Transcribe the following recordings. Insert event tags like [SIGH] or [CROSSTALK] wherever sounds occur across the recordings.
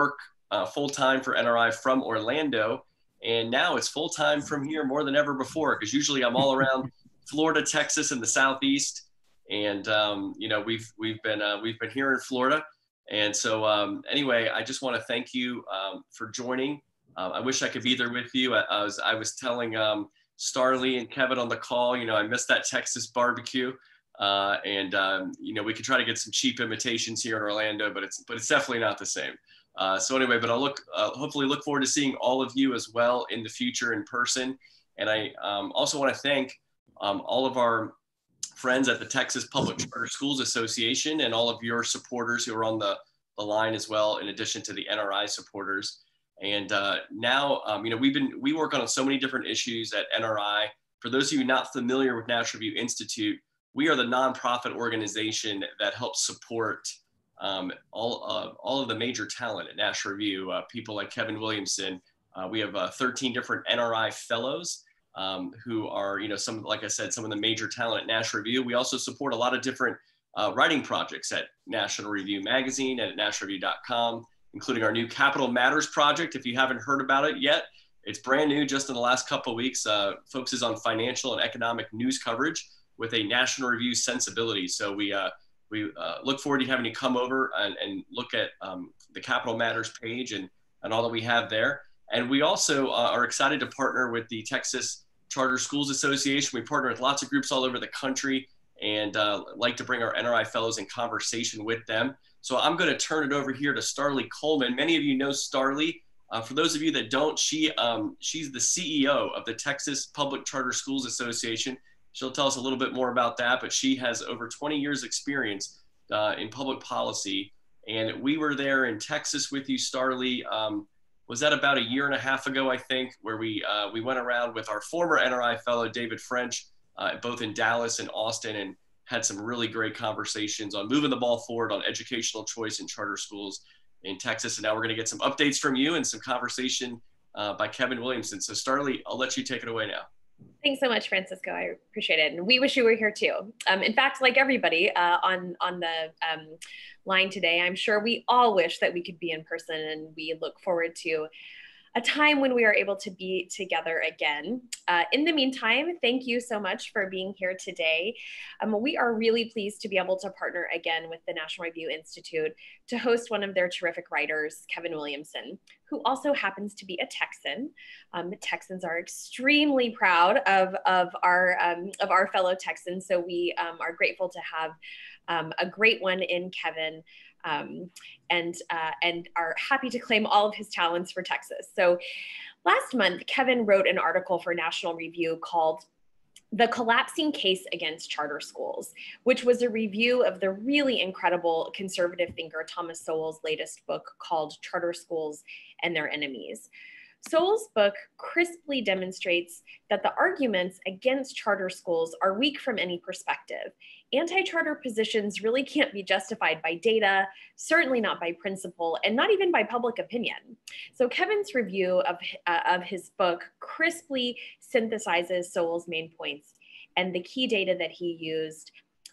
work uh, full time for NRI from Orlando, and now it's full time from here more than ever before. Because usually I'm all around [LAUGHS] Florida, Texas, and the Southeast, and um, you know we've we've been uh, we've been here in Florida, and so um, anyway, I just want to thank you um, for joining. Uh, I wish I could be there with you. I, I was I was telling um, Starlee and Kevin on the call. You know, I missed that Texas barbecue. Uh, and um, you know we could try to get some cheap imitations here in Orlando, but it's but it's definitely not the same. Uh, so anyway, but I'll look uh, hopefully look forward to seeing all of you as well in the future in person. And I um, also want to thank um, all of our friends at the Texas Public Charter Schools Association and all of your supporters who are on the, the line as well, in addition to the NRI supporters. And uh, now, um, you know, we've been we work on so many different issues at NRI. For those of you not familiar with National Review Institute, we are the nonprofit organization that helps support um, all, uh, all of the major talent at National Review, uh, people like Kevin Williamson. Uh, we have uh, 13 different NRI fellows um, who are, you know, some, like I said, some of the major talent at National Review. We also support a lot of different uh, writing projects at National Review Magazine and at nationalreview.com, including our new Capital Matters project. If you haven't heard about it yet, it's brand new just in the last couple of weeks, focuses on financial and economic news coverage with a National Review sensibility. So we we uh, look forward to having you come over and, and look at um, the Capital Matters page and, and all that we have there. And we also uh, are excited to partner with the Texas Charter Schools Association. We partner with lots of groups all over the country and uh, like to bring our NRI fellows in conversation with them. So I'm going to turn it over here to Starlee Coleman. Many of you know Starlee. Uh, for those of you that don't, she um, she's the CEO of the Texas Public Charter Schools Association. She'll tell us a little bit more about that, but she has over 20 years experience uh, in public policy. And we were there in Texas with you, Starlee. Um, was that about a year and a half ago, I think, where we, uh, we went around with our former NRI fellow, David French, uh, both in Dallas and Austin, and had some really great conversations on moving the ball forward on educational choice in charter schools in Texas. And now we're going to get some updates from you and some conversation uh, by Kevin Williamson. So, Starlee, I'll let you take it away now. Thanks so much, Francisco. I appreciate it, and we wish you were here too. Um, in fact, like everybody uh, on on the um, line today, I'm sure we all wish that we could be in person, and we look forward to a time when we are able to be together again. Uh, in the meantime, thank you so much for being here today. Um, we are really pleased to be able to partner again with the National Review Institute to host one of their terrific writers, Kevin Williamson, who also happens to be a Texan. Um, Texans are extremely proud of, of, our, um, of our fellow Texans, so we um, are grateful to have um, a great one in Kevin um, and uh, and are happy to claim all of his talents for Texas. So last month, Kevin wrote an article for National Review called the Collapsing Case Against Charter Schools, which was a review of the really incredible conservative thinker Thomas Sowell's latest book called Charter Schools and Their Enemies. Sowell's book crisply demonstrates that the arguments against charter schools are weak from any perspective anti-charter positions really can't be justified by data, certainly not by principle, and not even by public opinion. So Kevin's review of, uh, of his book crisply synthesizes Sowell's main points and the key data that he used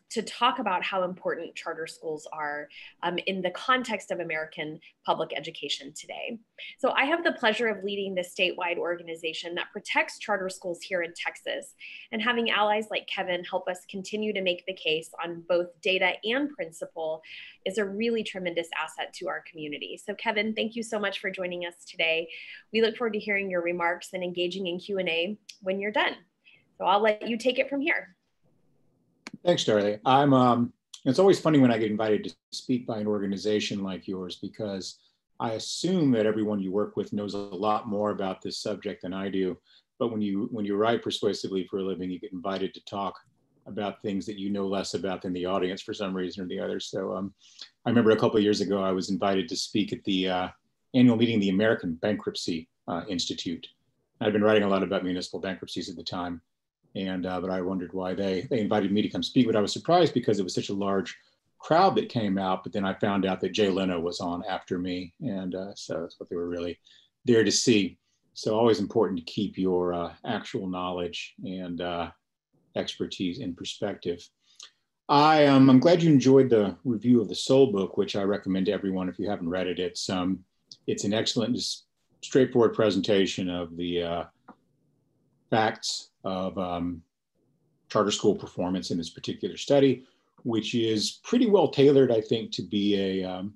to talk about how important charter schools are um, in the context of American public education today. So I have the pleasure of leading the statewide organization that protects charter schools here in Texas and having allies like Kevin help us continue to make the case on both data and principle is a really tremendous asset to our community. So Kevin, thank you so much for joining us today. We look forward to hearing your remarks and engaging in Q&A when you're done. So I'll let you take it from here. Thanks, Starlee. I'm. Um, it's always funny when I get invited to speak by an organization like yours because I assume that everyone you work with knows a lot more about this subject than I do. But when you when you write persuasively for a living, you get invited to talk about things that you know less about than the audience for some reason or the other. So um, I remember a couple years ago, I was invited to speak at the uh, annual meeting of the American Bankruptcy uh, Institute. I'd been writing a lot about municipal bankruptcies at the time. And uh, but I wondered why they they invited me to come speak. But I was surprised because it was such a large crowd that came out. But then I found out that Jay Leno was on after me, and uh, so that's what they were really there to see. So always important to keep your uh, actual knowledge and uh, expertise in perspective. I um, I'm glad you enjoyed the review of the Sowell book, which I recommend to everyone if you haven't read it. It's um, it's an excellent, straightforward presentation of the uh, facts of um, charter school performance in this particular study, which is pretty well tailored, I think, to be a um,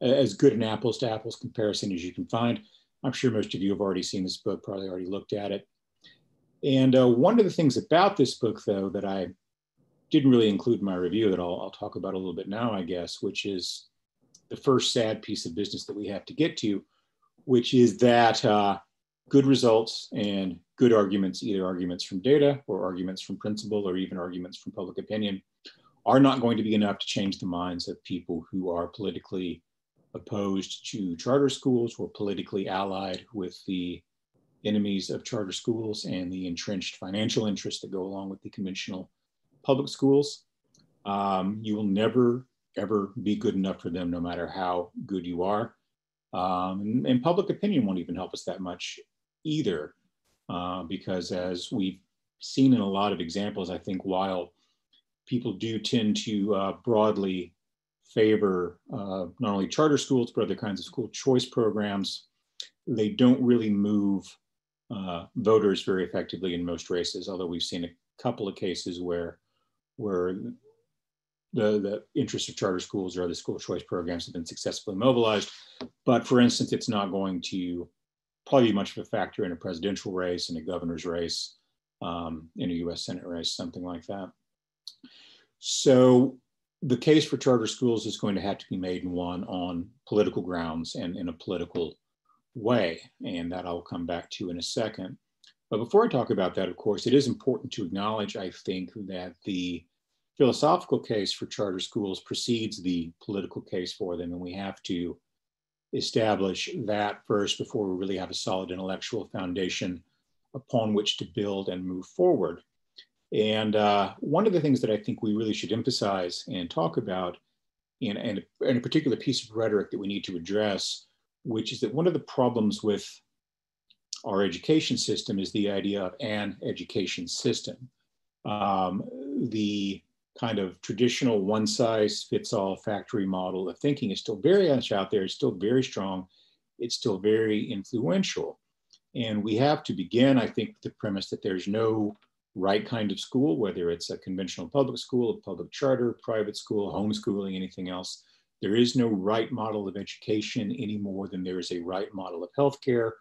as good an apples to apples comparison as you can find. I'm sure most of you have already seen this book, probably already looked at it. And uh, one of the things about this book, though, that I didn't really include in my review that I'll, I'll talk about a little bit now, I guess, which is the first sad piece of business that we have to get to, which is that uh, good results and good arguments, either arguments from data or arguments from principle or even arguments from public opinion, are not going to be enough to change the minds of people who are politically opposed to charter schools or politically allied with the enemies of charter schools and the entrenched financial interests that go along with the conventional public schools. Um, you will never, ever be good enough for them, no matter how good you are. Um, and, and, public opinion won't even help us that much either, uh, because as we've seen in a lot of examples, I think while people do tend to uh, broadly favor uh, not only charter schools, but other kinds of school choice programs, they don't really move uh, voters very effectively in most races, although we've seen a couple of cases where, where the, the interests of charter schools or other school choice programs have been successfully mobilized. But for instance, it's not going to probably much of a factor in a presidential race, in a governor's race, um, in a US Senate race, something like that. So the case for charter schools is going to have to be made in one on political grounds and in a political way. And that I'll come back to in a second. But before I talk about that, of course, it is important to acknowledge, I think, that the philosophical case for charter schools precedes the political case for them. And we have to establish that first before we really have a solid intellectual foundation upon which to build and move forward. And uh, one of the things that I think we really should emphasize and talk about, in, in, in a particular piece of rhetoric that we need to address, which is that one of the problems with our education system is the idea of an education system. Um, the kind of traditional one size fits all factory model of thinking is still very much out there, it's still very strong, it's still very influential. And we have to begin, I think, with the premise that there's no right kind of school, whether it's a conventional public school, a public charter, private school, homeschooling, anything else. There is no right model of education any more than there is a right model of healthcare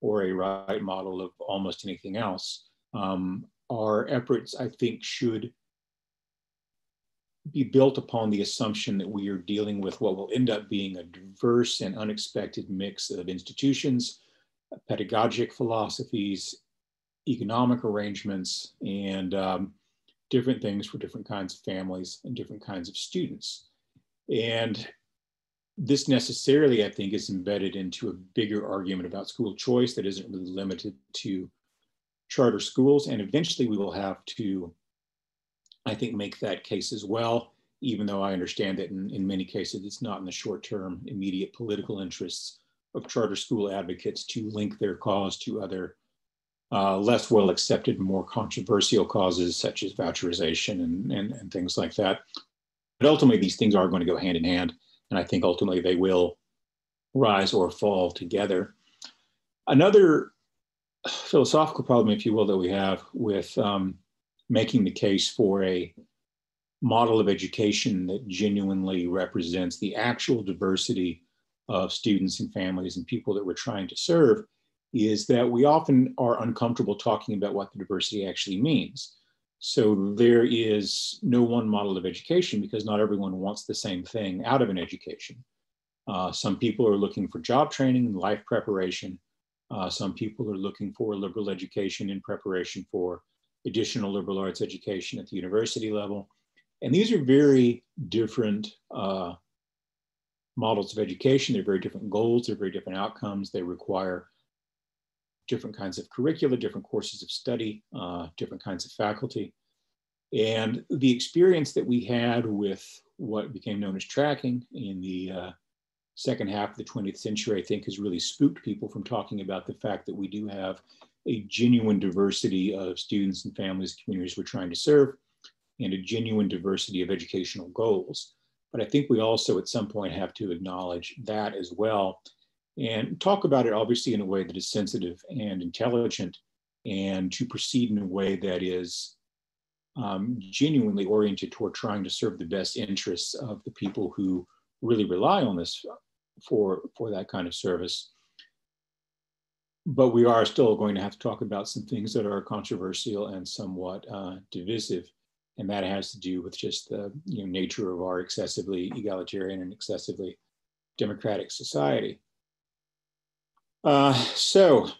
or a right model of almost anything else. Um, our efforts, I think, should be built upon the assumption that we are dealing with what will end up being a diverse and unexpected mix of institutions, pedagogic philosophies, economic arrangements and um, different things for different kinds of families and different kinds of students. And this necessarily, I think, is embedded into a bigger argument about school choice that isn't really limited to charter schools. And eventually we will have to, I think, make that case as well, even though I understand that in, in many cases it's not in the short term immediate political interests of charter school advocates to link their cause to other uh, less well accepted, more controversial causes such as voucherization and, and, and things like that. But ultimately, these things are going to go hand in hand. And I think ultimately they will rise or fall together. Another philosophical problem, if you will, that we have with um, making the case for a model of education that genuinely represents the actual diversity of students and families and people that we're trying to serve is that we often are uncomfortable talking about what the diversity actually means. So there is no one model of education because not everyone wants the same thing out of an education. Uh, some people are looking for job training and life preparation. Uh, some people are looking for liberal education in preparation for additional liberal arts education at the university level. And these are very different uh, models of education. They're very different goals. They're very different outcomes. They require different kinds of curricula, different courses of study, uh, different kinds of faculty. And the experience that we had with what became known as tracking in the uh, second half of the 20th century, I think has really spooked people from talking about the fact that we do have a genuine diversity of students and families, communities we're trying to serve, and a genuine diversity of educational goals. But I think we also at some point have to acknowledge that as well and talk about it obviously in a way that is sensitive and intelligent and to proceed in a way that is um, genuinely oriented toward trying to serve the best interests of the people who really rely on this for, for that kind of service. But we are still going to have to talk about some things that are controversial and somewhat uh, divisive. And that has to do with just the you know, nature of our excessively egalitarian and excessively democratic society. Uh, so,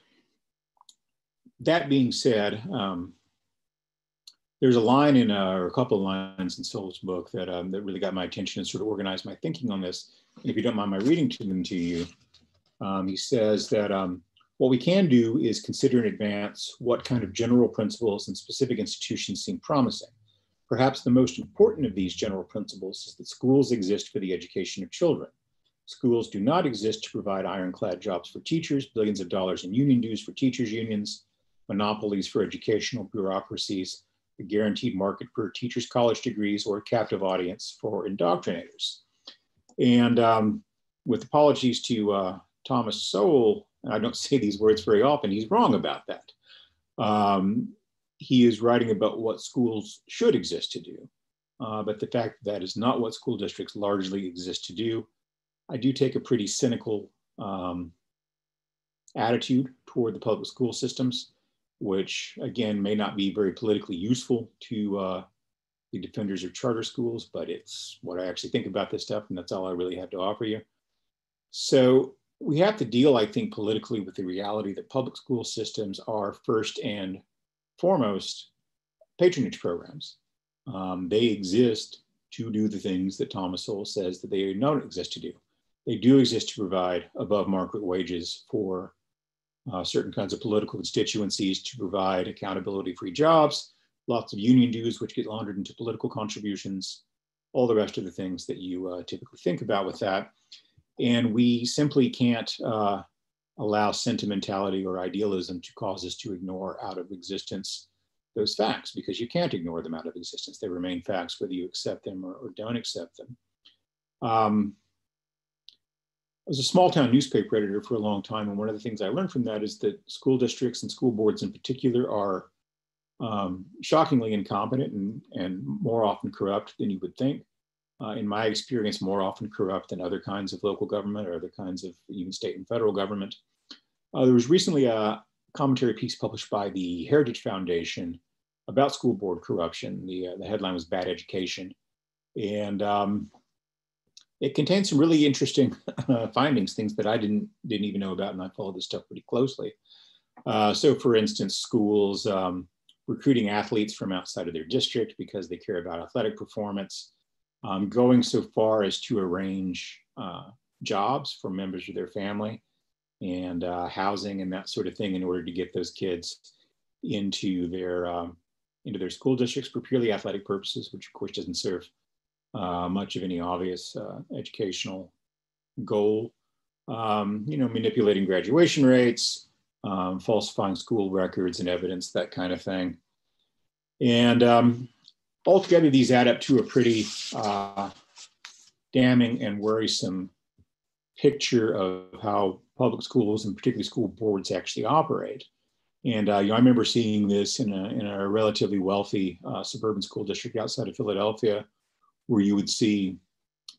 that being said, um, there's a line in, uh, or a couple of lines in Sowell's book that, um, that really got my attention and sort of organized my thinking on this. And if you don't mind my reading to them to you, um, he says that um, what we can do is consider in advance what kind of general principles and specific institutions seem promising. Perhaps the most important of these general principles is that schools exist for the education of children. Schools do not exist to provide ironclad jobs for teachers, billions of dollars in union dues for teachers' unions, monopolies for educational bureaucracies, a guaranteed market for teachers' college degrees, or a captive audience for indoctrinators. And um, with apologies to uh, Thomas Sowell, I don't [LAUGHS] say these words very often, he's wrong about that. Um, he is writing about what schools should exist to do. Uh, but the fact that, that is not what school districts largely exist to do, I do take a pretty cynical um, attitude toward the public school systems which again may not be very politically useful to uh, the defenders of charter schools, but it's what I actually think about this stuff, and that's all I really have to offer you. So we have to deal, I think, politically with the reality that public school systems are first and foremost patronage programs. Um, they exist to do the things that Thomas Sowell says that they don't exist to do. They do exist to provide above market wages for uh, certain kinds of political constituencies to provide accountability free jobs, lots of union dues, which get laundered into political contributions, all the rest of the things that you uh, typically think about with that. And we simply can't uh, allow sentimentality or idealism to cause us to ignore out of existence those facts because you can't ignore them out of existence. They remain facts whether you accept them or, or don't accept them. Um, was a small town newspaper editor for a long time. And one of the things I learned from that is that school districts and school boards in particular are um, shockingly incompetent and, and more often corrupt than you would think. Uh, in my experience, more often corrupt than other kinds of local government or other kinds of even state and federal government. Uh, there was recently a commentary piece published by the Heritage Foundation about school board corruption. The, uh, the headline was Bad Education. And um, it contains some really interesting [LAUGHS] findings, things that I didn't didn't even know about, and I followed this stuff pretty closely. Uh, so, for instance, schools um, recruiting athletes from outside of their district because they care about athletic performance, um, going so far as to arrange uh, jobs for members of their family and uh, housing and that sort of thing in order to get those kids into their um, into their school districts for purely athletic purposes, which of course doesn't serve uh, much of any obvious uh, educational goal. Um, you know, manipulating graduation rates, um, falsifying school records and evidence, that kind of thing. And um, altogether, these add up to a pretty uh, damning and worrisome picture of how public schools and particularly school boards actually operate. And uh, you know, I remember seeing this in a, in a relatively wealthy uh, suburban school district outside of Philadelphia, where you would see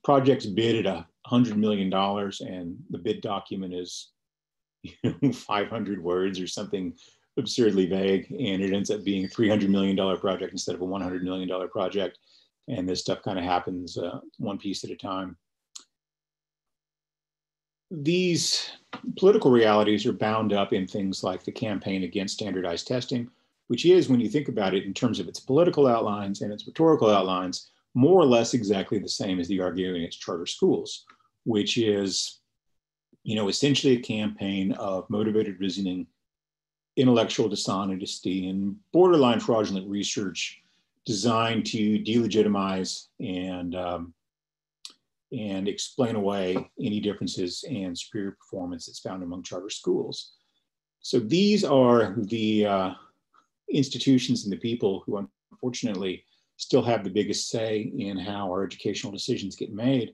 projects bid at a hundred million dollars and the bid document is [LAUGHS] you know, 500 words or something absurdly vague and it ends up being a 300 million dollar project instead of a 100 million dollar project. And this stuff kind of happens uh, one piece at a time. These political realities are bound up in things like the campaign against standardized testing which is when you think about it in terms of its political outlines and its rhetorical outlines more or less exactly the same as the argument against charter schools, which is, you know, essentially a campaign of motivated reasoning, intellectual dishonesty, and borderline fraudulent research designed to delegitimize and um, and explain away any differences in superior performance that's found among charter schools. So these are the uh, institutions and the people who unfortunately still have the biggest say in how our educational decisions get made.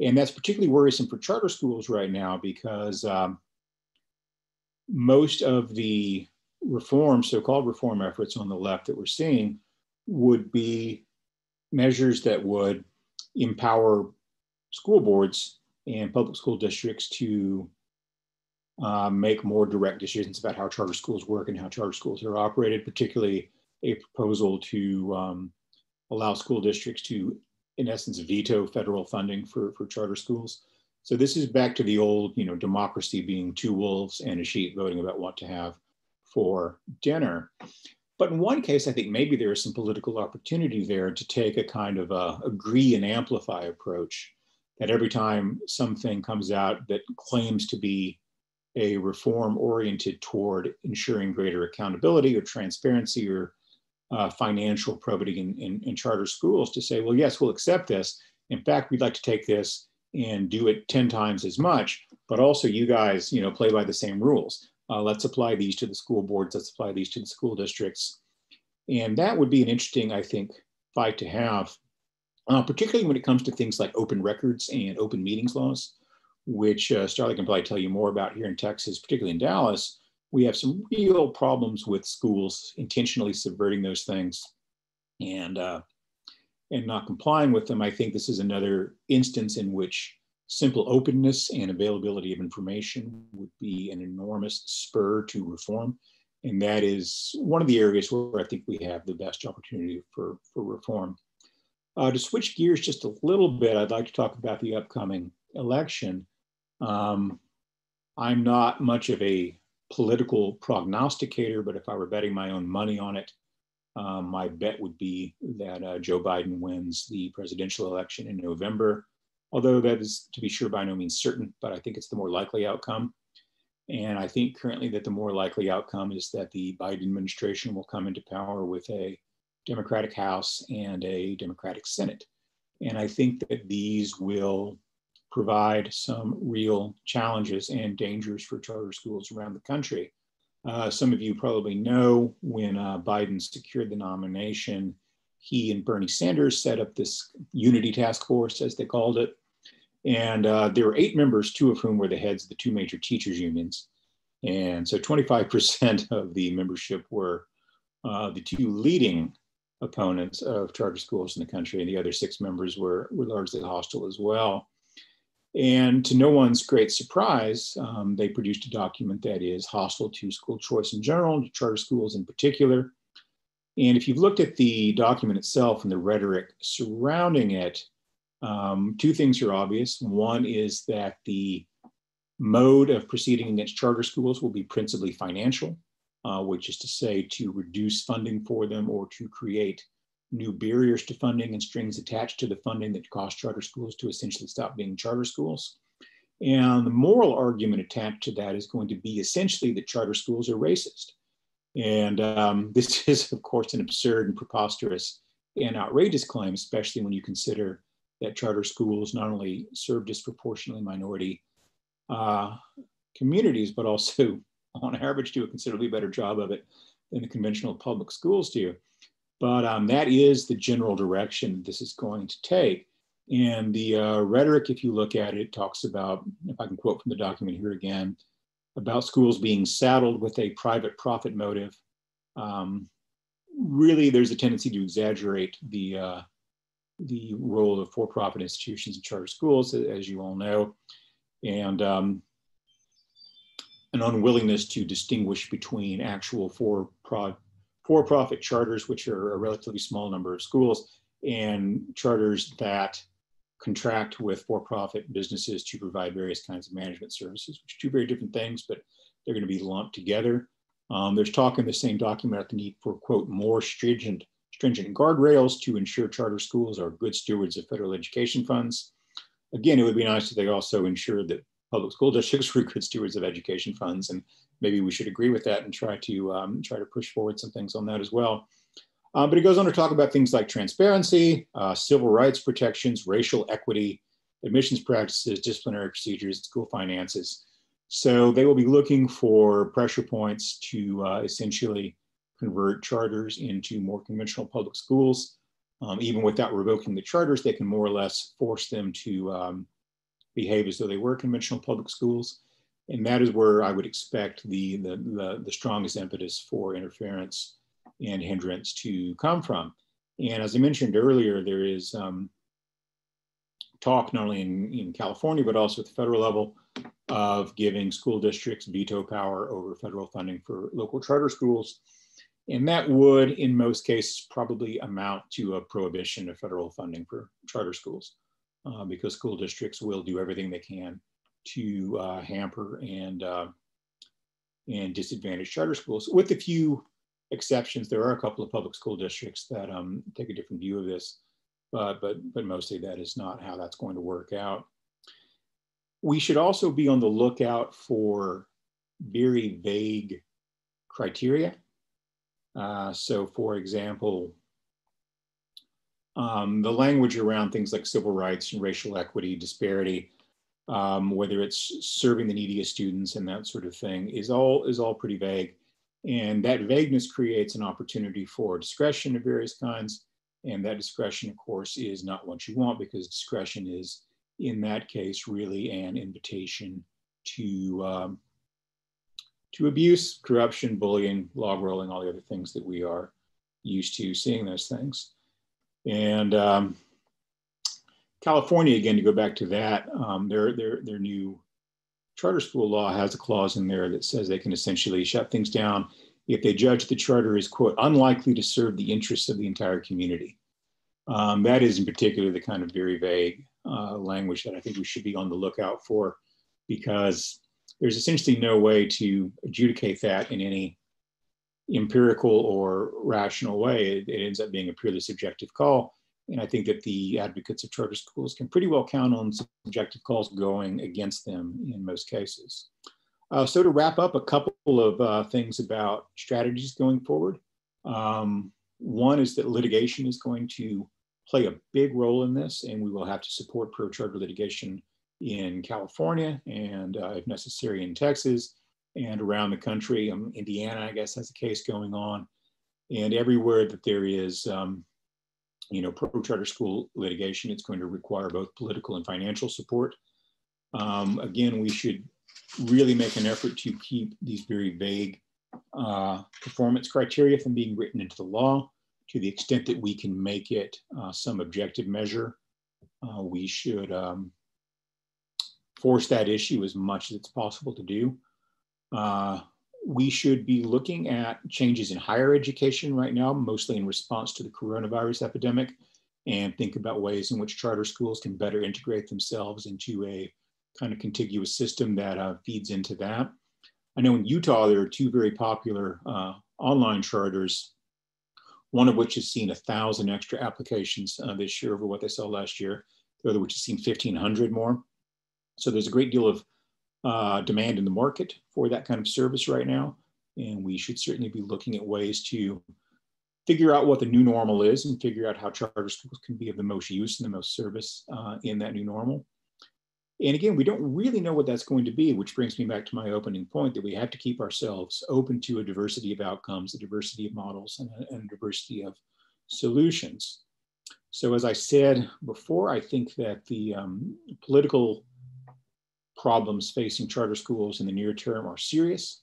And that's particularly worrisome for charter schools right now because um, most of the reform, so-called reform efforts on the left that we're seeing would be measures that would empower school boards and public school districts to uh, make more direct decisions about how charter schools work and how charter schools are operated, particularly a proposal to um, allow school districts to, in essence, veto federal funding for, for charter schools. So this is back to the old, you know, democracy being two wolves and a sheep voting about what to have for dinner. But in one case, I think maybe there is some political opportunity there to take a kind of a agree and amplify approach that every time something comes out that claims to be a reform oriented toward ensuring greater accountability or transparency or uh, financial probity in, in, in, charter schools to say, well, yes, we'll accept this. In fact, we'd like to take this and do it 10 times as much, but also you guys, you know, play by the same rules. Uh, let's apply these to the school boards, let's apply these to the school districts. And that would be an interesting, I think, fight to have, uh, particularly when it comes to things like open records and open meetings laws which uh, Starlee can probably tell you more about here in Texas, particularly in Dallas, we have some real problems with schools intentionally subverting those things and uh, and not complying with them. I think this is another instance in which simple openness and availability of information would be an enormous spur to reform. And that is one of the areas where I think we have the best opportunity for, for reform. Uh, to switch gears just a little bit, I'd like to talk about the upcoming election. Um, I'm not much of a political prognosticator, but if I were betting my own money on it, um, my bet would be that uh, Joe Biden wins the presidential election in November, although that is to be sure by no means certain, but I think it's the more likely outcome. And I think currently that the more likely outcome is that the Biden administration will come into power with a Democratic House and a Democratic Senate. And I think that these will provide some real challenges and dangers for charter schools around the country. Uh, some of you probably know when uh, Biden secured the nomination, he and Bernie Sanders set up this unity task force, as they called it. And uh, there were eight members, two of whom were the heads of the two major teachers' unions. And so 25% [LAUGHS] of the membership were uh, the two leading opponents of charter schools in the country, and the other six members were, were largely hostile as well. And to no one's great surprise, um, they produced a document that is hostile to school choice in general, to charter schools in particular. And if you've looked at the document itself and the rhetoric surrounding it, um, two things are obvious. One is that the mode of proceeding against charter schools will be principally financial, uh, which is to say to reduce funding for them or to create new barriers to funding and strings attached to the funding that cause charter schools to essentially stop being charter schools. And the moral argument attached to that is going to be essentially that charter schools are racist. And um, [LAUGHS] this is, of course, an absurd and preposterous and outrageous claim, especially when you consider that charter schools not only serve disproportionately minority uh, communities, but also, [LAUGHS] on average, do a considerably better job of it than the conventional public schools do. But um, that is the general direction this is going to take. And the uh, rhetoric, if you look at it, talks about, if I can quote from the document here again, about schools being saddled with a private profit motive. Um, really, there's a tendency to exaggerate the, uh, the role of for-profit institutions and charter schools, as you all know, and um, an unwillingness to distinguish between actual for-profit for-profit charters, which are a relatively small number of schools, and charters that contract with for-profit businesses to provide various kinds of management services, which are two very different things, but they're going to be lumped together. Um, there's talk in the same document about the need for, quote, more stringent, stringent guardrails to ensure charter schools are good stewards of federal education funds. Again, it would be nice if they also ensured that public school districts [LAUGHS] were good stewards of education funds and maybe we should agree with that and try to um, try to push forward some things on that as well. Um, but he goes on to talk about things like transparency, uh, civil rights protections, racial equity, admissions practices, disciplinary procedures, school finances. So they will be looking for pressure points to uh, essentially convert charters into more conventional public schools. Um, even without revoking the charters, they can more or less force them to um, behave as though they were conventional public schools. And that is where I would expect the, the, the, the strongest impetus for interference and hindrance to come from. And as I mentioned earlier, there is um, talk not only in, in California, but also at the federal level of giving school districts veto power over federal funding for local charter schools. And that would, in most cases, probably amount to a prohibition of federal funding for charter schools uh, because school districts will do everything they can to uh, hamper and, uh, and disadvantage charter schools. With a few exceptions, there are a couple of public school districts that um, take a different view of this but, but, but mostly that is not how that's going to work out. We should also be on the lookout for very vague criteria. Uh, so for example, um, the language around things like civil rights and racial equity, disparity, um, whether it's serving the neediest students and that sort of thing is all, is all pretty vague. And that vagueness creates an opportunity for discretion of various kinds and that discretion, of course, is not what you want because discretion is, in that case, really an invitation to, um, to abuse, corruption, bullying, log rolling, all the other things that we are used to seeing those things. And um, California, again, to go back to that, um, their, their, their new charter school law has a clause in there that says they can essentially shut things down if they judge the charter is, quote, unlikely to serve the interests of the entire community. Um, that is in particular the kind of very vague uh, language that I think we should be on the lookout for because there's essentially no way to adjudicate that in any empirical or rational way. It, it ends up being a purely subjective call. And I think that the advocates of charter schools can pretty well count on subjective calls going against them in most cases. Uh, so to wrap up, a couple of uh, things about strategies going forward. Um, one is that litigation is going to play a big role in this, and we will have to support pro-charter litigation in California and, uh, if necessary, in Texas and around the country. Um, Indiana, I guess, has a case going on, and everywhere that there is, um, you know, pro-charter school litigation, it's going to require both political and financial support. Um, again, we should really make an effort to keep these very vague uh, performance criteria from being written into the law. To the extent that we can make it uh, some objective measure, uh, we should um, force that issue as much as it's possible to do. Uh, we should be looking at changes in higher education right now, mostly in response to the coronavirus epidemic, and think about ways in which charter schools can better integrate themselves into a kind of contiguous system that uh, feeds into that. I know in Utah, there are two very popular uh, online charters, one of which has seen a thousand extra applications uh, this year over what they saw last year, the other which has seen 1,500 more. So there's a great deal of uh, demand in the market for that kind of service right now. And we should certainly be looking at ways to figure out what the new normal is and figure out how charter schools can be of the most use and the most service uh, in that new normal. And again, we don't really know what that's going to be, which brings me back to my opening point that we have to keep ourselves open to a diversity of outcomes, a diversity of models, and a, and a diversity of solutions. So, as I said before, I think that the um, political problems facing charter schools in the near term are serious.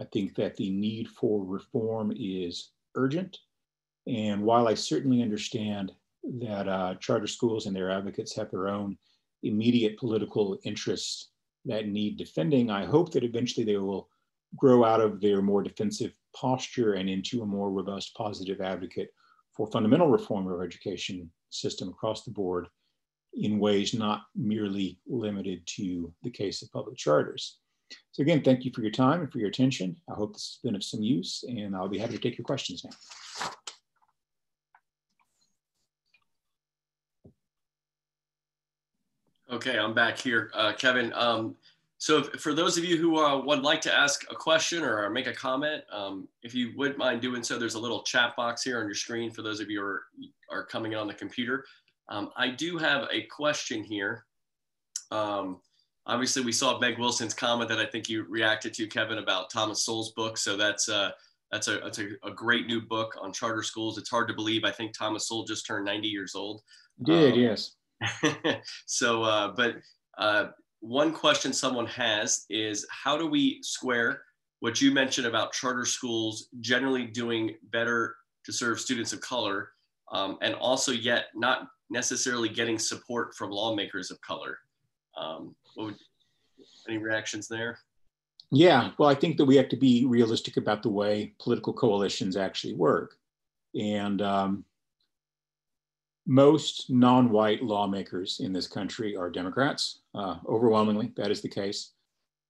I think that the need for reform is urgent. And while I certainly understand that uh, charter schools and their advocates have their own immediate political interests that need defending. I hope that eventually they will grow out of their more defensive posture and into a more robust positive advocate for fundamental reform of our education system across the board in ways not merely limited to the case of public charters. So again, thank you for your time and for your attention. I hope this has been of some use and I'll be happy to take your questions now. Okay, I'm back here, uh, Kevin. Um, so if, for those of you who uh, would like to ask a question or make a comment, um, if you wouldn't mind doing so, there's a little chat box here on your screen for those of you who are, are coming in on the computer. Um, I do have a question here. Um, obviously, we saw Meg Wilson's comment that I think you reacted to, Kevin, about Thomas Sowell's book. So that's uh, that's, a, that's a, a, great new book on charter schools. It's hard to believe. I think Thomas Sowell just turned 90 years old. Did, um, yes. [LAUGHS] so, uh, but uh, one question someone has is how do we square what you mentioned about charter schools generally doing better to serve students of color um, and also yet not necessarily getting support from lawmakers of color? Um, would, any reactions there? Yeah, well, I think that we have to be realistic about the way political coalitions actually work. And um, most non white lawmakers in this country are Democrats. Uh, overwhelmingly, that is the case.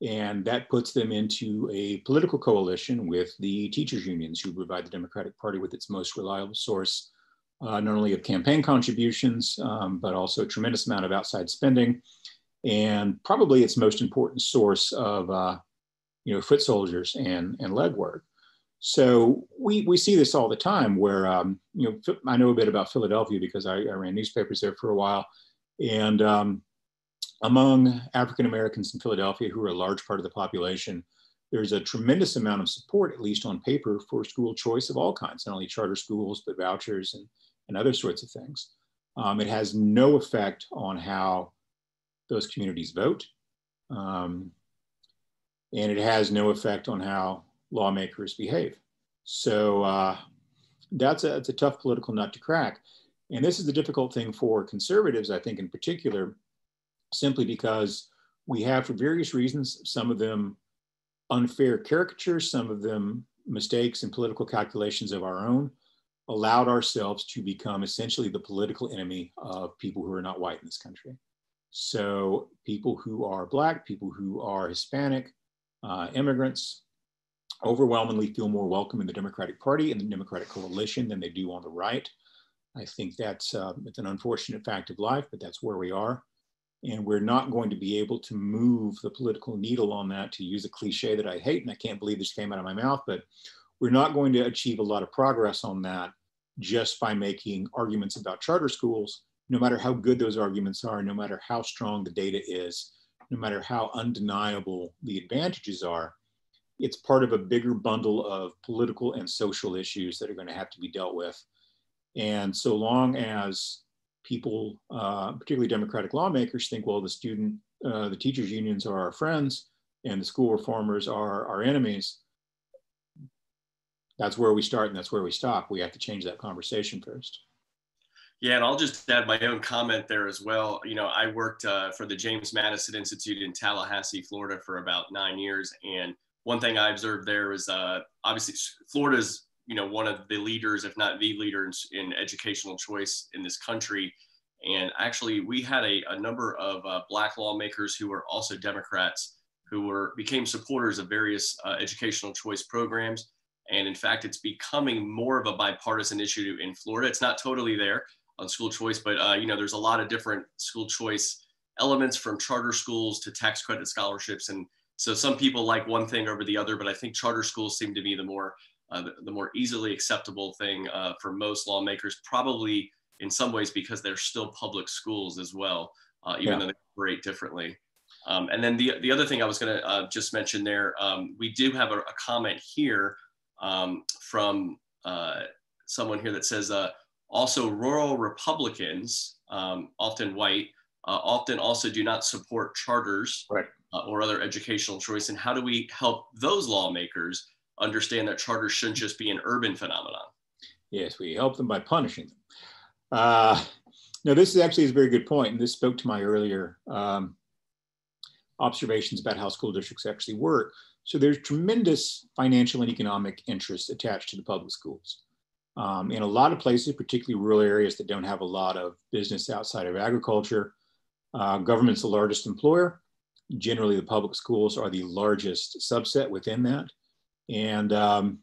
And that puts them into a political coalition with the teachers' unions, who provide the Democratic Party with its most reliable source, uh, not only of campaign contributions, um, but also a tremendous amount of outside spending, and probably its most important source of uh, you know, foot soldiers and, and legwork. So we, we see this all the time where, um, you know, I know a bit about Philadelphia because I, I ran newspapers there for a while. And um, among African Americans in Philadelphia, who are a large part of the population, there's a tremendous amount of support, at least on paper, for school choice of all kinds, not only charter schools, but vouchers and, and other sorts of things. Um, it has no effect on how those communities vote. Um, and it has no effect on how lawmakers behave. So uh, that's a, it's a tough political nut to crack. And this is the difficult thing for conservatives, I think, in particular, simply because we have, for various reasons, some of them unfair caricatures, some of them mistakes and political calculations of our own, allowed ourselves to become essentially the political enemy of people who are not white in this country. So, people who are Black, people who are Hispanic, uh, immigrants overwhelmingly feel more welcome in the Democratic Party and the Democratic coalition than they do on the right. I think that's uh, it's an unfortunate fact of life, but that's where we are. And we're not going to be able to move the political needle on that, to use a cliche that I hate, and I can't believe this came out of my mouth, but we're not going to achieve a lot of progress on that just by making arguments about charter schools, no matter how good those arguments are, no matter how strong the data is, no matter how undeniable the advantages are, it's part of a bigger bundle of political and social issues that are going to have to be dealt with. And so long as people, uh, particularly Democratic lawmakers, think, well, the student, uh, the teachers' unions are our friends and the school reformers are our enemies, that's where we start and that's where we stop. We have to change that conversation first. Yeah, and I'll just add my own comment there as well. You know, I worked uh, for the James Madison Institute in Tallahassee, Florida for about nine years. And one thing I observed there was uh, obviously Florida's, you know, one of the leaders, if not the leader in, in educational choice in this country. And actually, we had a, a number of uh, Black lawmakers who were also Democrats who were became supporters of various uh, educational choice programs. And in fact, it's becoming more of a bipartisan issue in Florida. It's not totally there on school choice, but uh, you know, there's a lot of different school choice elements from charter schools to tax credit scholarships. And so some people like one thing over the other, but I think charter schools seem to be the more uh, the, the, more easily acceptable thing uh, for most lawmakers, probably in some ways because they're still public schools as well, uh, even yeah. though they operate differently. Um, and then the, the other thing I was going to uh, just mention there, um, we do have a, a comment here um, from uh, someone here that says, uh, also, rural Republicans, um, often white, uh, often also do not support charters right. uh, or other educational choice. And how do we help those lawmakers understand that charters shouldn't just be an urban phenomenon? Yes, we help them by punishing them. Uh, no, this is actually a very good point, and this spoke to my earlier um, observations about how school districts actually work. So there's tremendous financial and economic interests attached to the public schools. Um, in a lot of places, particularly rural areas that don't have a lot of business outside of agriculture, uh, government's the largest employer. Generally, the public schools are the largest subset within that. And, um,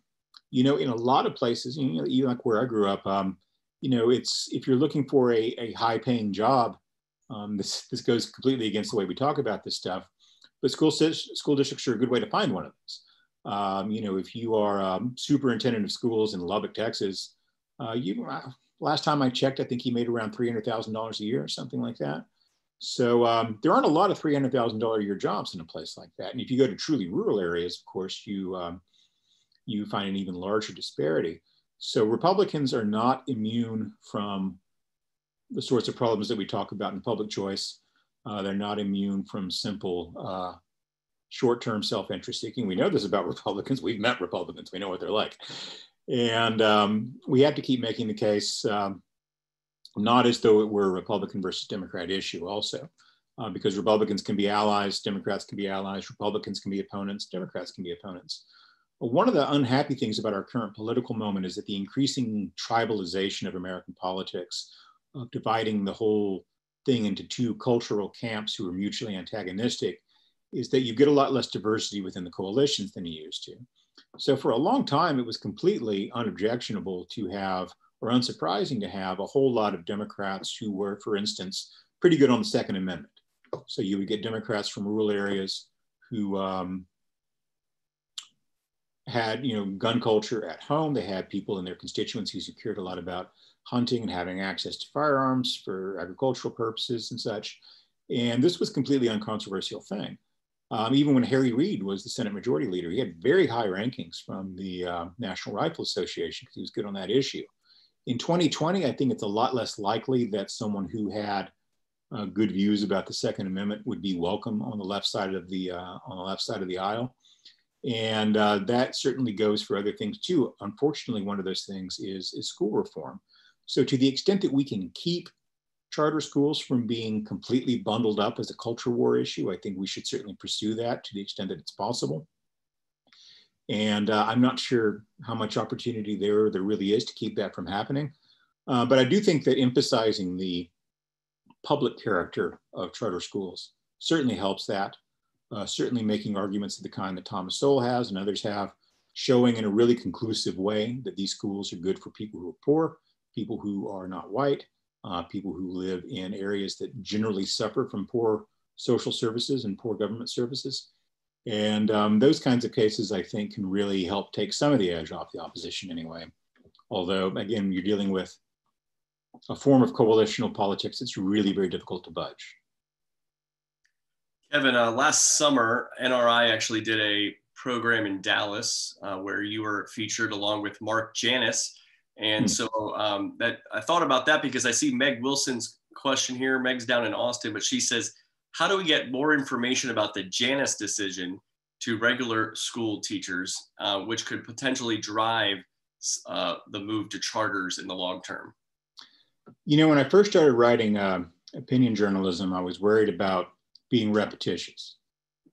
you know, in a lot of places, you know, even like where I grew up, um, you know, it's if you're looking for a, a high paying job, um, this, this goes completely against the way we talk about this stuff. But school, school districts are a good way to find one of those. Um, you know, if you are um, superintendent of schools in Lubbock, Texas, uh, you uh, last time I checked, I think he made around three hundred thousand dollars a year or something like that. So um, there aren't a lot of three hundred thousand dollar a year jobs in a place like that. And if you go to truly rural areas, of course, you um, you find an even larger disparity. So Republicans are not immune from the sorts of problems that we talk about in public choice. Uh, they're not immune from simple uh, short-term self-interest seeking. We know this about [LAUGHS] Republicans. We've met Republicans. We know what they're like. And um, we have to keep making the case, um, not as though it were a Republican versus Democrat issue also, uh, because Republicans can be allies, Democrats can be allies, Republicans can be opponents, Democrats can be opponents. But one of the unhappy things about our current political moment is that the increasing tribalization of American politics, of dividing the whole thing into two cultural camps who are mutually antagonistic, is that you get a lot less diversity within the coalitions than you used to. So for a long time, it was completely unobjectionable to have, or unsurprising to have, a whole lot of Democrats who were, for instance, pretty good on the Second Amendment. So you would get Democrats from rural areas who um, had, you know, gun culture at home. They had people in their constituencies who cared a lot about hunting and having access to firearms for agricultural purposes and such. And this was completely uncontroversial thing. Um, even when Harry Reid was the Senate Majority Leader, he had very high rankings from the uh, National Rifle Association because he was good on that issue. In 2020, I think it's a lot less likely that someone who had uh, good views about the Second Amendment would be welcome on the left side of the uh, on the left side of the aisle, and uh, that certainly goes for other things too. Unfortunately, one of those things is, is school reform. So, to the extent that we can keep charter schools from being completely bundled up as a culture war issue. I think we should certainly pursue that to the extent that it's possible. And uh, I'm not sure how much opportunity there there really is to keep that from happening. Uh, but I do think that emphasizing the public character of charter schools certainly helps that. Uh, certainly making arguments of the kind that Thomas Sowell has and others have, showing in a really conclusive way that these schools are good for people who are poor, people who are not white, uh, people who live in areas that generally suffer from poor social services and poor government services. And um, those kinds of cases, I think, can really help take some of the edge off the opposition anyway. Although, again, you're dealing with a form of coalitional politics that's really very difficult to budge. Kevin, uh, last summer, NRI actually did a program in Dallas uh, where you were featured along with Mark Janus. And hmm. so um, that I thought about that because I see Meg Wilson's question here. Meg's down in Austin, but she says, "How do we get more information about the Janus decision to regular school teachers, uh, which could potentially drive uh, the move to charters in the long term?" You know, when I first started writing uh, opinion journalism, I was worried about being repetitious.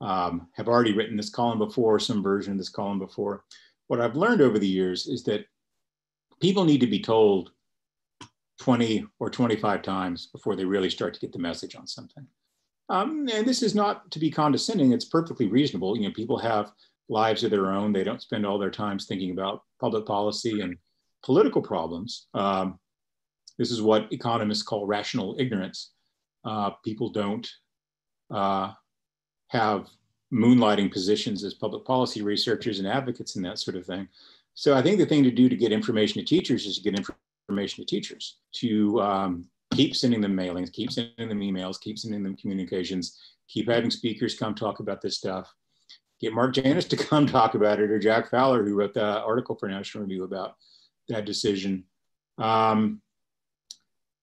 Um, have already written this column before, some version of this column before. What I've learned over the years is that people need to be told 20 or 25 times before they really start to get the message on something. Um, and this is not to be condescending, it's perfectly reasonable. You know, people have lives of their own. They don't spend all their times thinking about public policy and political problems. Um, this is what economists call rational ignorance. Uh, people don't uh, have moonlighting positions as public policy researchers and advocates and that sort of thing. So I think the thing to do to get information to teachers is to get information to teachers, to um, keep sending them mailings, keep sending them emails, keep sending them communications, keep having speakers come talk about this stuff. Get Mark Janus to [LAUGHS] come talk about it, or Jack Fowler, who wrote the article for National Review about that decision. Um,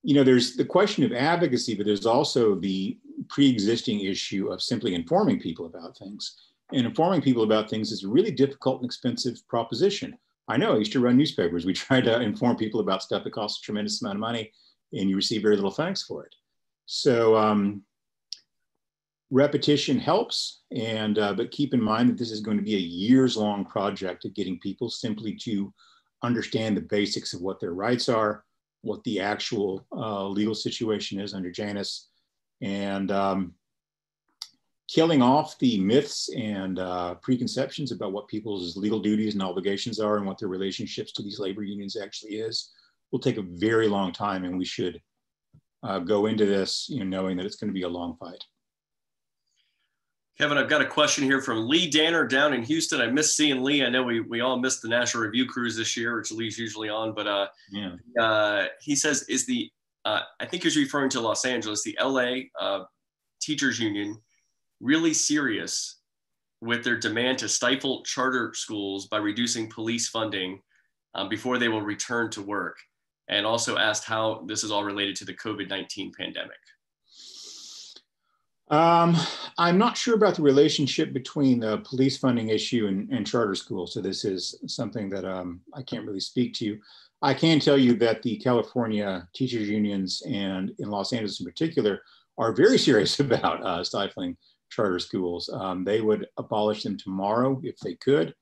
you know, there's the question of advocacy, but there's also the pre-existing issue of simply informing people about things and informing people about things is a really difficult and expensive proposition. I know I used to run newspapers. We [LAUGHS] tried to inform people about stuff that costs a tremendous amount of money and you receive very little thanks for it. So um, repetition helps, and uh, but keep in mind that this is going to be a years long project of getting people simply to understand the basics of what their rights are, what the actual uh, legal situation is under Janus, and um, killing off the myths and uh, preconceptions about what people's legal duties and obligations are and what their relationships to these labor unions actually is will take a very long time and we should uh, go into this you know, knowing that it's going to be a long fight. Kevin, I've got a question here from Lee Danner down in Houston. I miss seeing Lee. I know we, we all missed the National Review Cruise this year, which Lee's usually on, but uh, yeah. uh, he says, is the, uh, I think he's referring to Los Angeles, the LA uh, Teachers Union really serious with their demand to stifle charter schools by reducing police funding um, before they will return to work, and also asked how this is all related to the COVID 19 pandemic. Um, I'm not sure about the relationship between the police funding issue and, and charter schools. So this is something that um, I can't really speak to. I can tell you that the California teachers unions and in Los Angeles in particular are very [LAUGHS] serious about uh, stifling charter schools. Um, they would abolish them tomorrow if they could,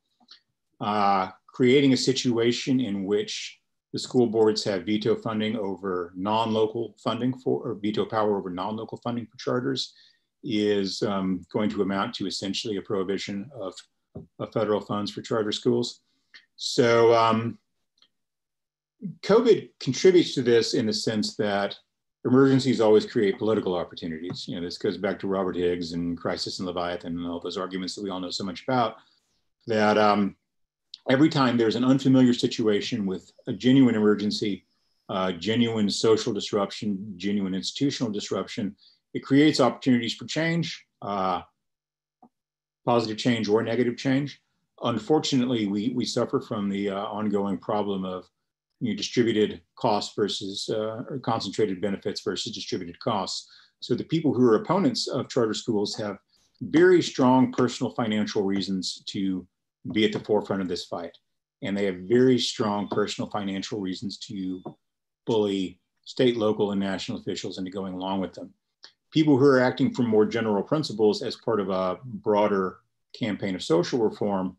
uh, creating a situation in which the school boards have veto funding over non-local funding for, or veto power over non-local funding for charters is um, going to amount to essentially a prohibition of, of federal funds for charter schools. So um, COVID contributes to this in the sense that emergencies always create political opportunities. You know, this goes back to Robert Higgs and Crisis and Leviathan and all those arguments that we all know so much about. That um, every time there's an unfamiliar situation with a genuine emergency, uh, genuine social disruption, genuine institutional disruption, it creates opportunities for change, uh, positive change or negative change. Unfortunately, we, we suffer from the uh, ongoing problem of you know, distributed costs versus uh, or concentrated benefits versus distributed costs. So the people who are opponents of charter schools have very strong personal financial reasons to be at the forefront of this fight. And they have very strong personal financial reasons to bully state, local, and national officials into going along with them people who are acting for more general principles as part of a broader campaign of social reform,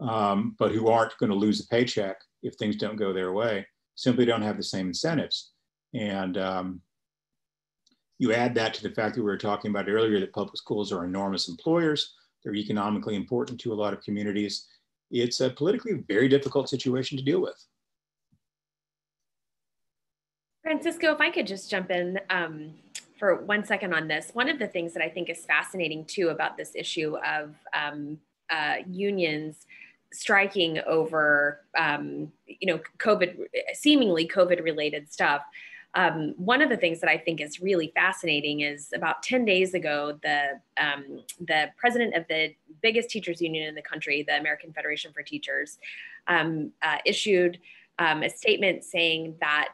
um, but who aren't going to lose a paycheck if things don't go their way, simply don't have the same incentives. And um, you add that to the fact that we were talking about earlier that public schools are enormous employers, they're economically important to a lot of communities. It's a politically very difficult situation to deal with. Francisco, if I could just jump in. Um, for one second on this. One of the things that I think is fascinating too about this issue of um, uh, unions striking over, um, you know, COVID, seemingly COVID related stuff. Um, one of the things that I think is really fascinating is about 10 days ago, the, um, the president of the biggest teachers union in the country, the American Federation for Teachers, um, uh, issued um, a statement saying that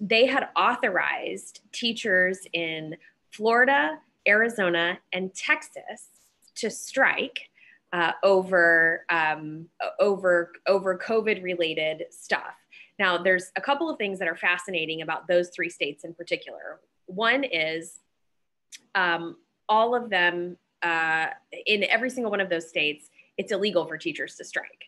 they had authorized teachers in Florida, Arizona, and Texas to strike uh, over um, over over COVID related stuff. Now, there's a couple of things that are fascinating about those three states in particular. One is um, all of them uh, in every single one of those states, it's illegal for teachers to strike.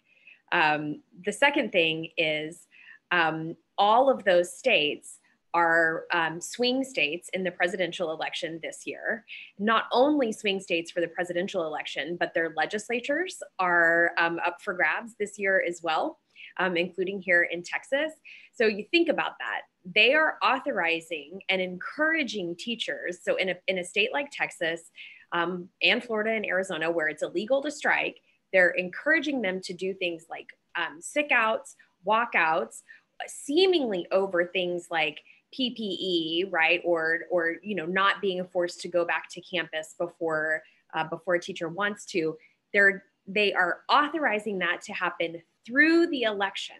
Um, the second thing is um, all of those states are um, swing states in the presidential election this year. Not only swing states for the presidential election, but their legislatures are um, up for grabs this year as well, um, including here in Texas. So you think about that. They are authorizing and encouraging teachers. So in a, in a state like Texas um, and Florida and Arizona, where it's illegal to strike, they're encouraging them to do things like um, sick outs, walkouts, seemingly over things like PPE, right, or or you know not being forced to go back to campus before uh, before a teacher wants to, they're they are authorizing that to happen through the election.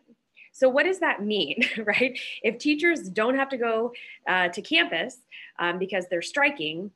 So what does that mean, [LAUGHS] right? If teachers don't have to go uh, to campus um, because they're striking,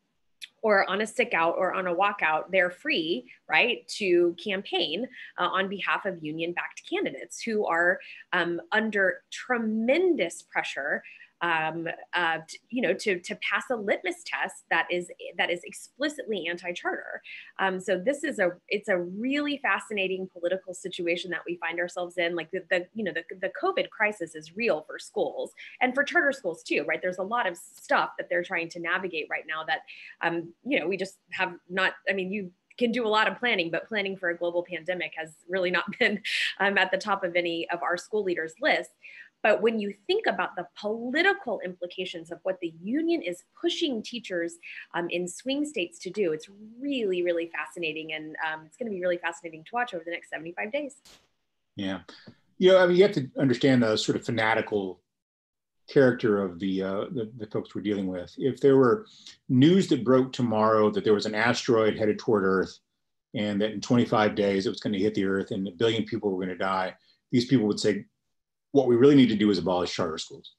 or on a sick out or on a walkout, they're free, right, to campaign uh, on behalf of union backed candidates who are um, under tremendous pressure um, uh, you know, to, to pass a litmus test that is that is explicitly anti-charter. Um, so this is a it's a really fascinating political situation that we find ourselves in. Like the, the you know the, the COVID crisis is real for schools and for charter schools too, right? There's a lot of stuff that they're trying to navigate right now that um, you know we just have not. I mean, you can do a lot of planning, but planning for a global pandemic has really not [LAUGHS] been um, at the top of any of our school leaders' lists. But when you think about the political implications of what the union is pushing teachers um, in swing states to do, it's really, really fascinating. And um, it's going to be really fascinating to watch over the next 75 days. Yeah. You know, I mean, you have to understand the sort of fanatical character of the, uh, the, the folks we're dealing with. If there were news that broke tomorrow that there was an asteroid headed toward Earth and that in 25 days it was going to hit the Earth and a billion people were going to die, these people would say, what we really need to do is abolish charter schools.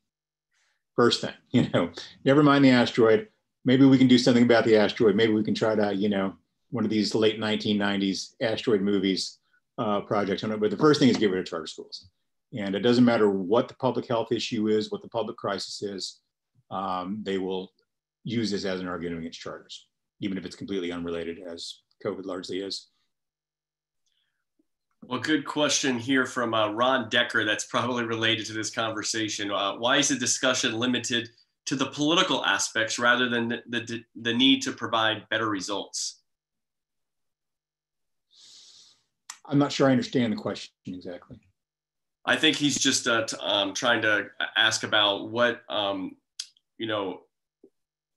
First thing, [LAUGHS] you know, never mind the asteroid, maybe we can do something about the asteroid. Maybe we can try to, you know, one of these late 1990s asteroid movies uh, projects on it. But the first thing is get rid of charter schools. And it doesn't matter what the public health issue is, what the public crisis is, um, they will use this as an argument against charters, even if it's completely unrelated, as COVID largely is. Well, good question here from uh, Ron Decker that's probably related to this conversation. Uh, why is the discussion limited to the political aspects rather than the, the, the need to provide better results? I'm not sure I understand the question exactly. I think he's just uh, um, trying to ask about what, um, you know,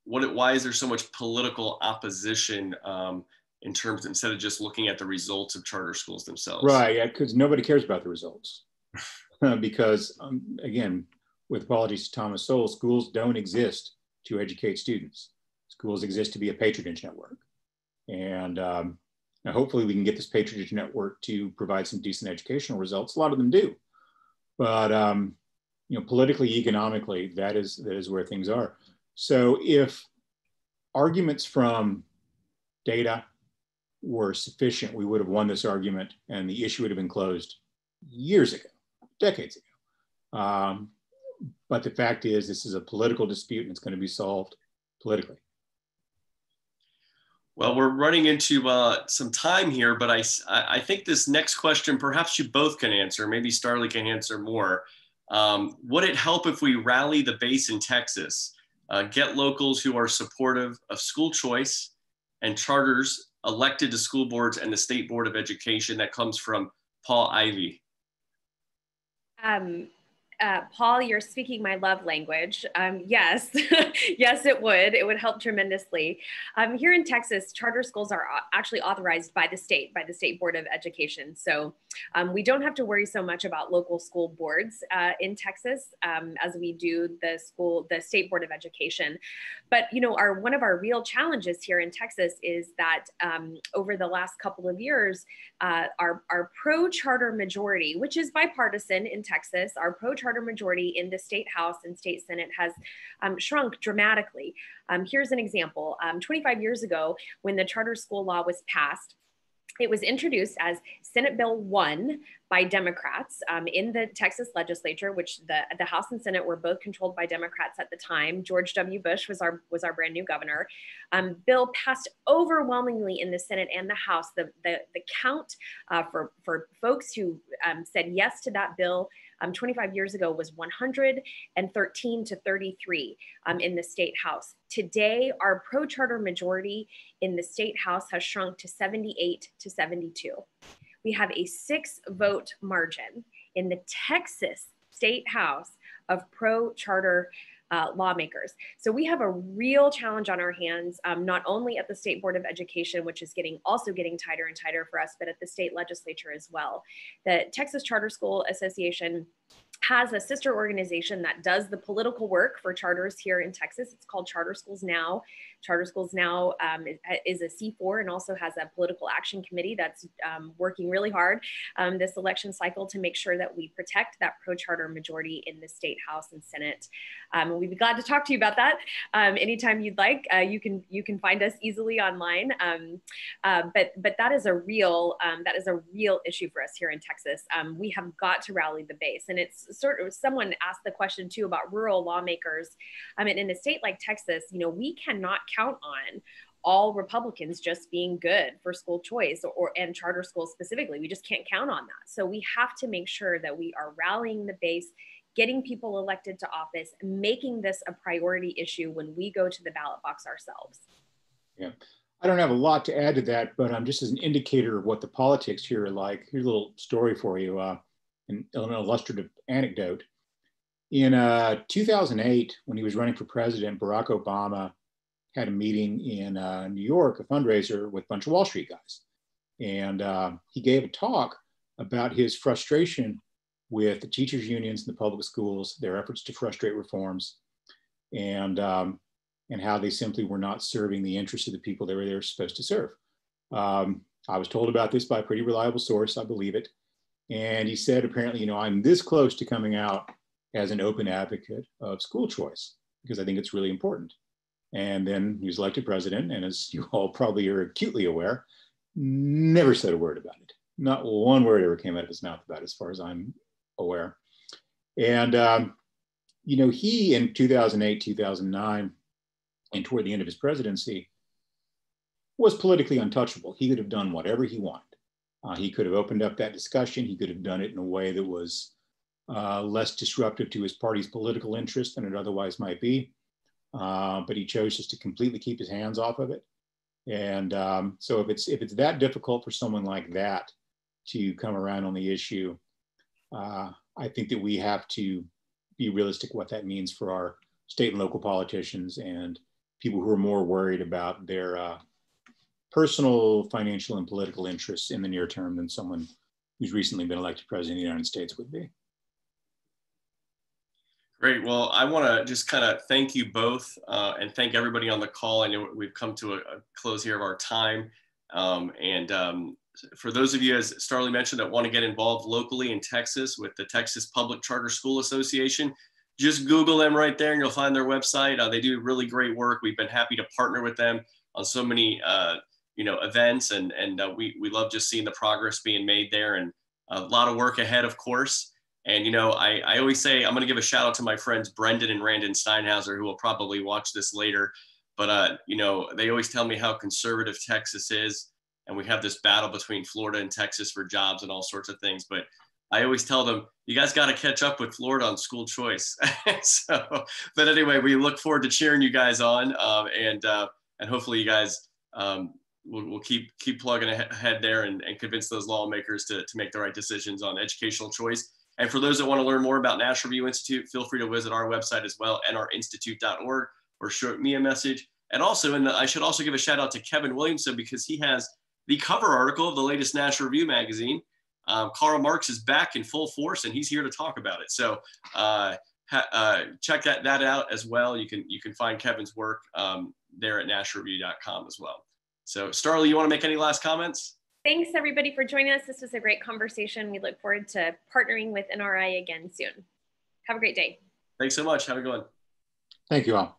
what, why is there so much political opposition um, in terms instead of just looking at the results of charter schools themselves? Right, yeah, because nobody cares about the results. [LAUGHS] because um, again, with apologies to Thomas Sowell, schools don't exist to educate students. Schools exist to be a patronage network. And um, hopefully we can get this patronage network to provide some decent educational results. A lot of them do. But um, you know, politically, economically, that is that is where things are. So if arguments from data were sufficient, we would have won this argument and the issue would have been closed years ago, decades ago. Um, but the fact is, this is a political dispute and it's going to be solved politically. Well, we're running into uh, some time here, but I, I think this next question, perhaps you both can answer. Maybe Starlee can answer more. Um, would it help if we rally the base in Texas, uh, get locals who are supportive of school choice and charters elected to school boards and the State Board of Education? That comes from Paul Ivy. Um, uh, Paul, you're speaking my love language. Um, yes, [LAUGHS] yes, it would. It would help tremendously. Um, here in Texas, charter schools are actually authorized by the state, by the State Board of Education. So um, we don't have to worry so much about local school boards uh, in Texas um, as we do the school, the State Board of Education. But you know, our one of our real challenges here in Texas is that um, over the last couple of years, uh, our our pro charter majority, which is bipartisan in Texas, our pro charter majority in the state house and state senate has um, shrunk dramatically. Um, here's an example: um, 25 years ago, when the charter school law was passed it was introduced as Senate Bill 1 by Democrats um, in the Texas legislature, which the, the House and Senate were both controlled by Democrats at the time. George W. Bush was our was our brand new governor. Um, bill passed overwhelmingly in the Senate and the House. The the, the count uh, for for folks who um, said yes to that bill um, 25 years ago was 113 to 33 um, in the state house. Today, our pro charter majority in the state house has shrunk to 78 to 72. We have a six vote margin in the Texas state house of pro charter uh, lawmakers. So we have a real challenge on our hands, um, not only at the State Board of Education, which is getting also getting tighter and tighter for us, but at the state legislature as well. The Texas Charter School Association has a sister organization that does the political work for charters here in Texas. It's called Charter Schools Now. Charter Schools Now um, is, a C4 and also has a political action committee that's um, working really hard um, this election cycle to make sure that we protect that pro charter majority in the state house and Senate. Um, we'd be glad to talk to you about that um, anytime you'd like. Uh, you can you can find us easily online. Uh, but but that is a real that is a real issue for us here in Texas. we have got to rally the base, and it's sort of someone asked the question too about rural lawmakers. I mean, in a state like Texas, you know, we cannot count on all Republicans just being good for school choice or, or, and charter schools specifically. We just can't count on that. So we have to make sure that we are rallying the base, getting people elected to office, making this a priority issue when we go to the ballot box ourselves. Yeah. I don't have a lot to add to that, but um, just as an indicator of what the politics here are like, here's a little story for you, uh, an, an illustrative anecdote. In uh, 2008, when he was running for president, Barack Obama had a meeting in uh, New York, a fundraiser with a bunch of Wall Street guys. And uh, he gave a talk about his frustration with the teachers' unions in the public schools, their efforts to frustrate reforms, and, um, and how they simply were not serving the interests of the people they were there supposed to serve. Um, I was told about this by a pretty reliable source, I believe it. And he said, apparently, you know, I'm this close to coming out as an open advocate of school choice because I think it's really important. And then he was elected president. And as you [LAUGHS] all probably are acutely aware, never said a word about it. Not one word ever came out of his mouth about it, as far as I'm aware. And, um, you know, he in 2008, 2009, and toward the end of his presidency, was politically untouchable. He could have done whatever he wanted. Uh, he could have opened up that discussion. He could have done it in a way that was uh, less disruptive to his party's political interest than it otherwise might be. Uh, but he chose just to completely keep his hands off of it. And um, so if it's if it's that difficult for someone like that to come around on the issue, uh, I think that we have to be realistic what that means for our state and local politicians and people who are more worried about their uh, personal, financial, and political interests in the near term than someone who's recently been elected president of the United States would be. Great. Well, I want to just kind of thank you both uh, and thank everybody on the call. I know we've come to a, a close here of our time. Um, and um, for those of you, as Starlee mentioned, that want to get involved locally in Texas with the Texas Public Charter School Association, just Google them right there and you'll find their website. Uh, they do really great work. We've been happy to partner with them on so many, uh, you know, events, and and uh, we we love just seeing the progress being made there, and a lot of work ahead, of course. And, you know, I, I always say I'm going to give a shout out to my friends Brendan and Brandon Steinhauser, who will probably watch this later. But, uh, you know, they always tell me how conservative Texas is. And we have this battle between Florida and Texas for jobs and all sorts of things. But I always tell them, you guys got to catch up with Florida on school choice. [LAUGHS] so, but anyway, we look forward to cheering you guys on. Um, and, uh, and hopefully you guys um, will, will keep, keep plugging ahead there and, and convince those lawmakers to, to make the right decisions on educational choice and for those that want to learn more about National Review Institute, feel free to visit our website as well, nrinstitute.org, or shoot me a message. And also, and I should also give a shout out to Kevin Williamson because he has the cover article of the latest National Review magazine. Um, Karl Marx is back in full force, and he's here to talk about it. So uh, ha, uh, check that, that out as well. You can you can find Kevin's work um, there at nationalreview.com as well. So, Starlee, you want to make any last comments? Thanks everybody for joining us. This was a great conversation. We look forward to partnering with NRI again soon. Have a great day. Thanks so much. Have a good one. Thank you all.